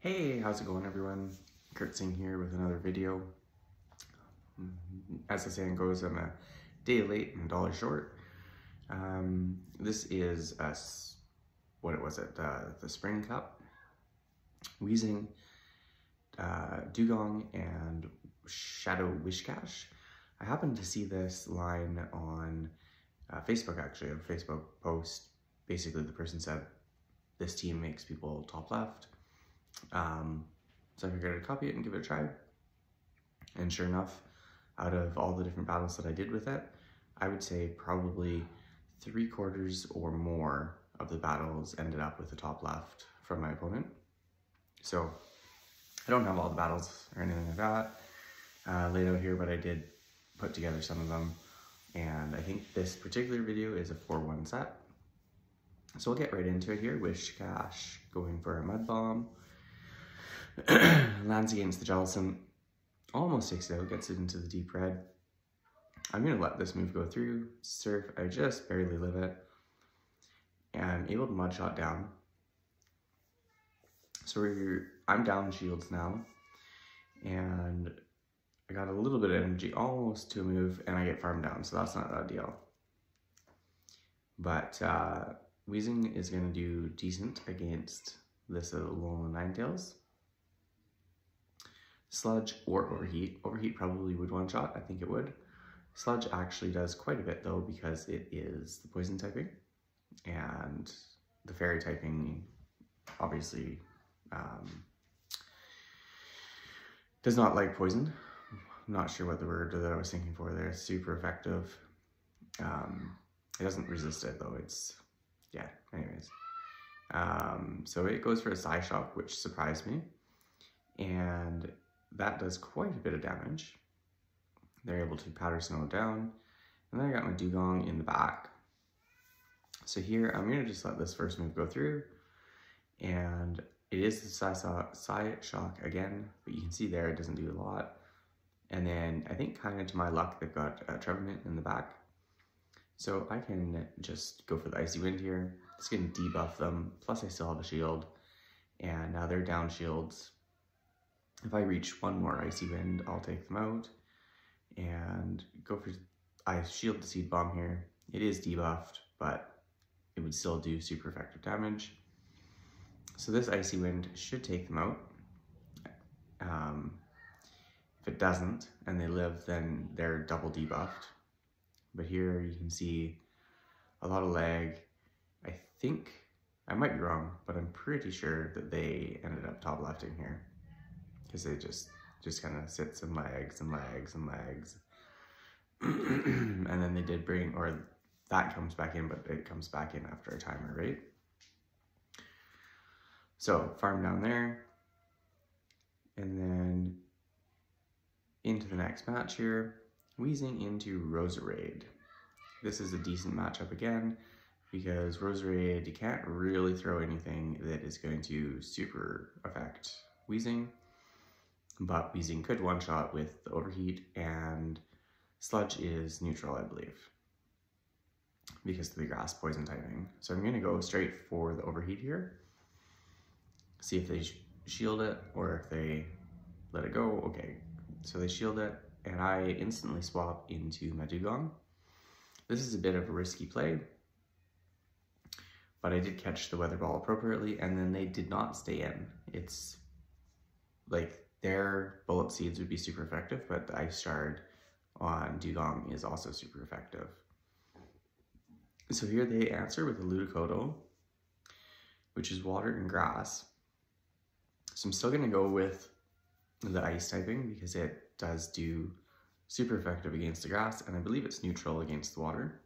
Hey, how's it going everyone? Kurt Singh here with another video. As the saying goes, I'm a day late and a dollar short. Um, this is us, what it was it, uh, the Spring Cup, Weezing, uh, Dewgong, and Shadow Whiscash. I happened to see this line on uh, Facebook actually, a Facebook post. Basically the person said, this team makes people top left um, so I figured I'd copy it and give it a try. And sure enough, out of all the different battles that I did with it, I would say probably three quarters or more of the battles ended up with the top left from my opponent. So I don't have all the battles or anything like that uh, laid out here, but I did put together some of them. And I think this particular video is a 4-1 set. So we'll get right into it here. Whiscash going for a Mud Bomb. lands against the Jellicent, almost takes it out, gets it into the deep red. I'm going to let this move go through. Surf, I just barely live it. And I'm able to mud shot down. So we're, I'm down shields now. And I got a little bit of energy almost to move and I get farmed down. So that's not a deal. But uh, Weezing is going to do decent against this little Ninetales. Sludge or Overheat. Overheat probably would one-shot, I think it would. Sludge actually does quite a bit though because it is the poison typing and the fairy typing obviously um, does not like poison. I'm not sure what the word that I was thinking for there. Super effective. Um, it doesn't resist it though. It's, yeah, anyways. Um, so it goes for a Psyshock, which surprised me. And that does quite a bit of damage. They're able to powder snow down. And then I got my Dewgong in the back. So here, I'm gonna just let this first move go through. And it is the Psy Shock again, but you can see there it doesn't do a lot. And then I think kind of to my luck, they've got a Trevenant in the back. So I can just go for the Icy Wind here. It's gonna debuff them, plus I still have a shield. And now they're down shields. If I reach one more Icy Wind, I'll take them out and go for, I shield the Seed Bomb here. It is debuffed, but it would still do super effective damage. So this Icy Wind should take them out. Um, if it doesn't and they live, then they're double debuffed. But here you can see a lot of lag. I think, I might be wrong, but I'm pretty sure that they ended up top lefting here because they just just kind of sits and lags and lags and lags. and then they did bring, or that comes back in, but it comes back in after a timer, right? So farm down there. And then into the next match here, Weezing into Roserade. This is a decent matchup again, because Roserade, you can't really throw anything that is going to super affect Weezing but Weezing could one-shot with the Overheat, and Sludge is neutral, I believe, because of the grass poison typing. So I'm going to go straight for the Overheat here, see if they sh shield it, or if they let it go. Okay, so they shield it, and I instantly swap into my Dewgong. This is a bit of a risky play, but I did catch the Weather Ball appropriately, and then they did not stay in. It's like their bullet seeds would be super effective, but the ice shard on Dugong is also super effective. So here they answer with a Ludicolo, which is water and grass. So I'm still gonna go with the ice typing because it does do super effective against the grass, and I believe it's neutral against the water.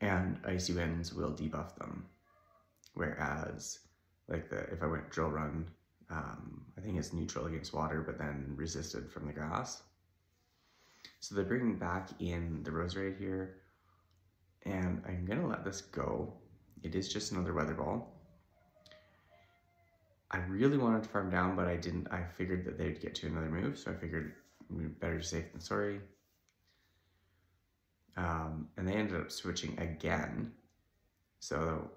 And icy winds will debuff them. Whereas like the if I went drill run, um, I think it's neutral against water, but then resisted from the grass. So they're bringing back in the Roserade here, and I'm gonna let this go. It is just another weather ball. I really wanted to farm down, but I didn't. I figured that they'd get to another move, so I figured better safe than sorry. Um, and they ended up switching again. So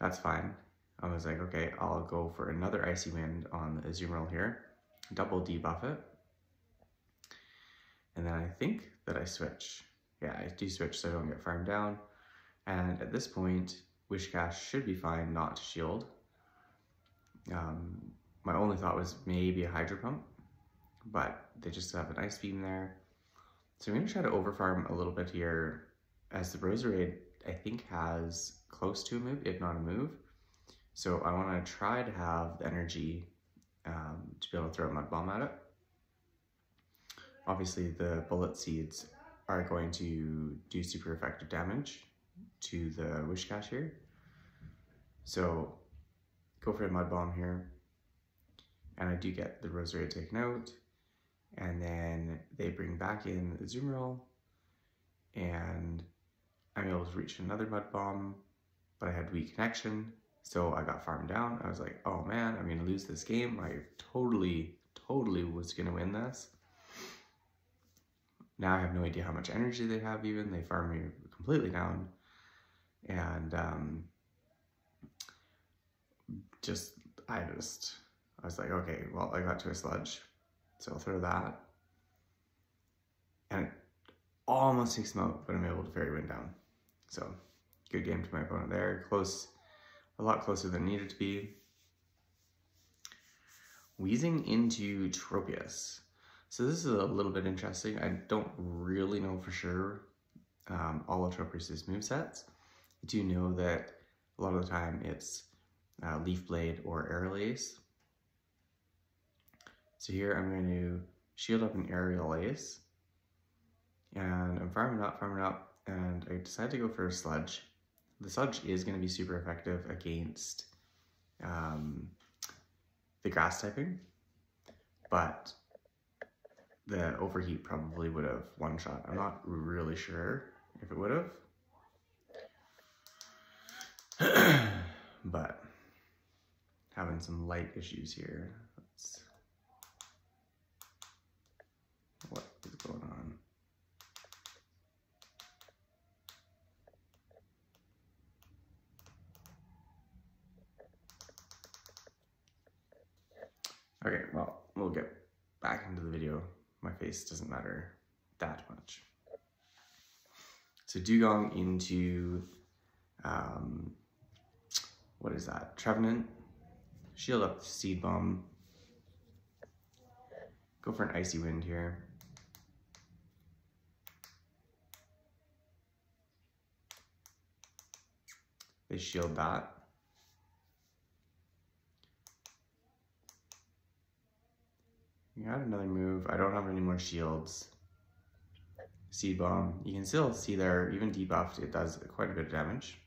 that's fine. I was like, okay, I'll go for another Icy Wind on the Azumarill here, double debuff it. And then I think that I switch. Yeah, I do switch so I don't get farmed down. And at this point, Whiscash should be fine not to shield. Um, my only thought was maybe a Hydro Pump, but they just have an Ice Beam there. So I'm to try to overfarm a little bit here as the Roserade, I think, has close to a move, if not a move. So I want to try to have the energy um, to be able to throw a Mud Bomb at it. Obviously, the Bullet Seeds are going to do super effective damage to the Whiscash here. So go for a Mud Bomb here. And I do get the Roserade taken out. And then they bring back in the Azumarill. And I'm able to reach another Mud Bomb. But I had weak connection. So I got farmed down. I was like, oh man, I'm gonna lose this game. I totally, totally was gonna win this. Now I have no idea how much energy they have even. They farm me completely down. And um, just, I just, I was like, okay, well, I got to a sludge. So I'll throw that. And it almost takes him out, but I'm able to fairy wind down. So good game to my opponent there. Close, a lot closer than needed to be. Weezing into Tropius. So this is a little bit interesting. I don't really know for sure um, all of Tropius's movesets. I do know that a lot of the time it's uh, Leaf Blade or Aerial Ace. So here I'm going to shield up an Aerial Ace. And I'm farming up, farming up, and I decide to go for a Sludge. The Sludge is going to be super effective against um, the grass typing, but the overheat probably would have one shot. I'm not really sure if it would have. but having some light issues here. Let's, what is going on? Okay, well, we'll get back into the video my face doesn't matter that much. So Dewgong into, um, what is that? Trevenant, shield up Seed Bomb, go for an Icy Wind here. They shield that. You got another move. I don't have any more shields. Seed Bomb. You can still see there, even debuffed, it does quite a bit of damage.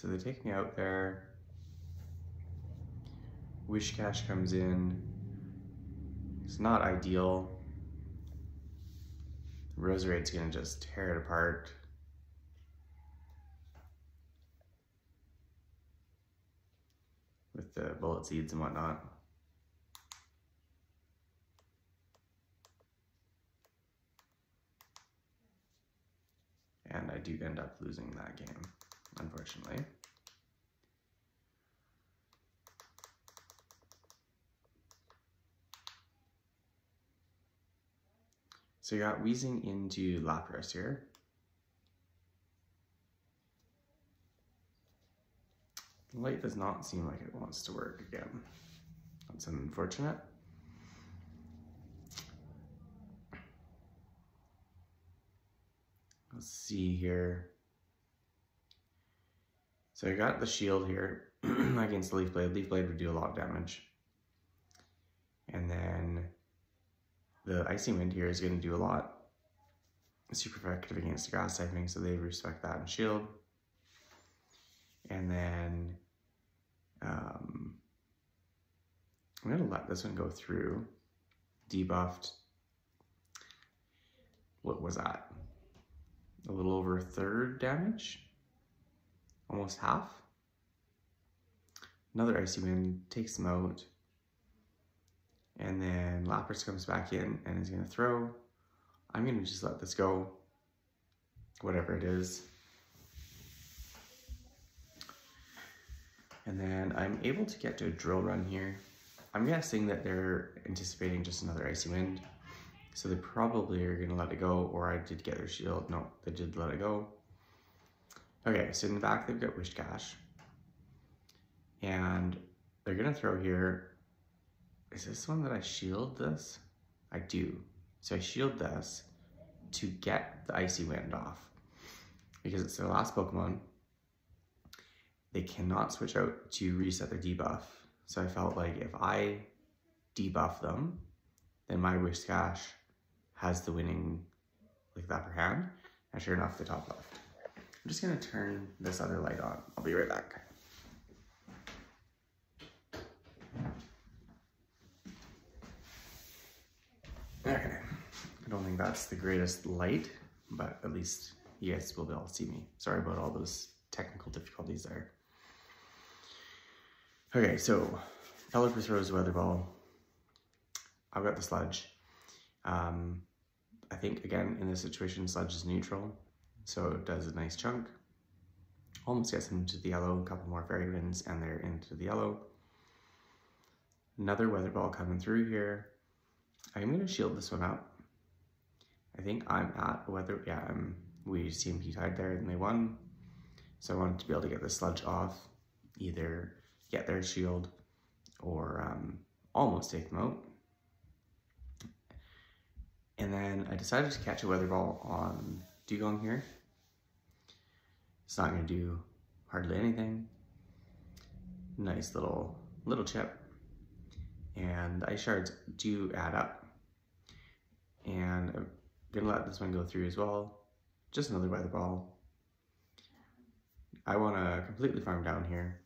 So they take me out there. Whiscash comes in. It's not ideal. Roserade's gonna just tear it apart. with the bullet seeds and whatnot. And I do end up losing that game, unfortunately. So you got Weezing into Lapras here. The light does not seem like it wants to work again. That's unfortunate. Let's see here. So I got the shield here against the Leaf Blade. Leaf Blade would do a lot of damage. And then the Icy Wind here is going to do a lot. Super effective against the grass typing, so they respect that and shield. And then um, I'm gonna let this one go through. Debuffed, what was that? A little over a third damage? Almost half? Another Icy Wind takes them out. And then Lapras comes back in and is gonna throw. I'm gonna just let this go, whatever it is. And then I'm able to get to a drill run here. I'm guessing that they're anticipating just another icy wind. So they probably are gonna let it go, or I did get their shield. No, they did let it go. Okay, so in the back they've got Whiscash. And they're gonna throw here. Is this one that I shield this? I do. So I shield this to get the Icy Wind off. Because it's their last Pokemon. They cannot switch out to reset their debuff. So I felt like if I debuff them, then my Whiscash has the winning like the upper hand. And sure enough, the top left. I'm just gonna turn this other light on. I'll be right back. Okay, I don't think that's the greatest light, but at least you guys will be able to see me. Sorry about all those technical difficulties there. Okay, so Pelipper throws Weather Ball. I've got the Sludge. Um, I think, again, in this situation, Sludge is neutral, so it does a nice chunk. Almost gets into the yellow, a couple more Fairy Winds, and they're into the yellow. Another Weather Ball coming through here. I'm gonna shield this one up. I think I'm at weather, yeah, I'm, we CMP tied there and they won. So I wanted to be able to get the sludge off, either get their shield or um, almost take them out. And then I decided to catch a weather ball on Dewgong here. It's not gonna do hardly anything. Nice little, little chip and the ice shards do add up. And I'm gonna let this one go through as well. Just another weather ball. I wanna completely farm down here.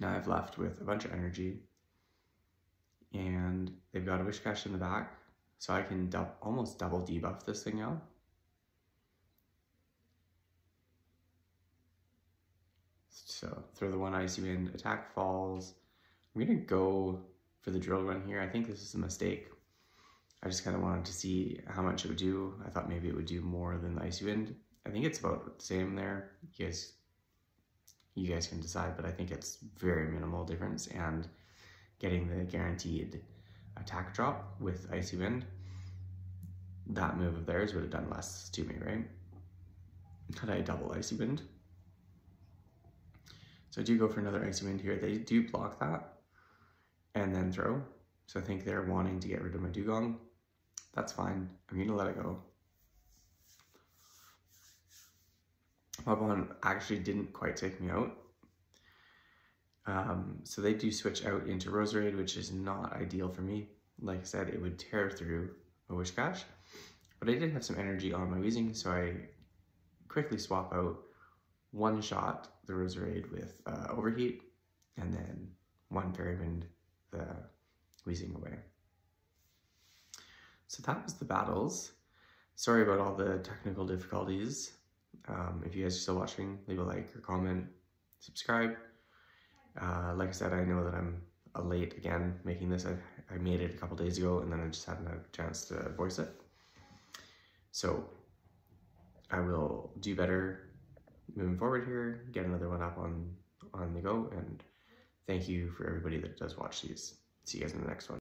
Now I've left with a bunch of energy and they've got a Whiscash in the back so I can almost double debuff this thing now. So throw the one icy wind, attack falls, I'm gonna go for the drill run here. I think this is a mistake. I just kind of wanted to see how much it would do. I thought maybe it would do more than the Icy Wind. I think it's about the same there. You guys, you guys can decide, but I think it's very minimal difference. And getting the guaranteed attack drop with Icy Wind, that move of theirs would have done less to me, right? Had I double Icy Wind. So I do go for another Icy Wind here. They do block that and then throw. So I think they're wanting to get rid of my Dewgong. That's fine. I'm gonna let it go. Pokemon actually didn't quite take me out. Um, so they do switch out into Roserade, which is not ideal for me. Like I said, it would tear through a Whiscash. But I did have some energy on my Weezing, so I quickly swap out one shot the Roserade with uh, Overheat, and then one Fairy Wind the Weezing away. So that was the battles. Sorry about all the technical difficulties. Um, if you guys are still watching, leave a like or comment, subscribe. Uh, like I said, I know that I'm late again making this. I, I made it a couple days ago and then I just hadn't had a chance to voice it. So I will do better moving forward here, get another one up on, on the go, and Thank you for everybody that does watch these. See you guys in the next one.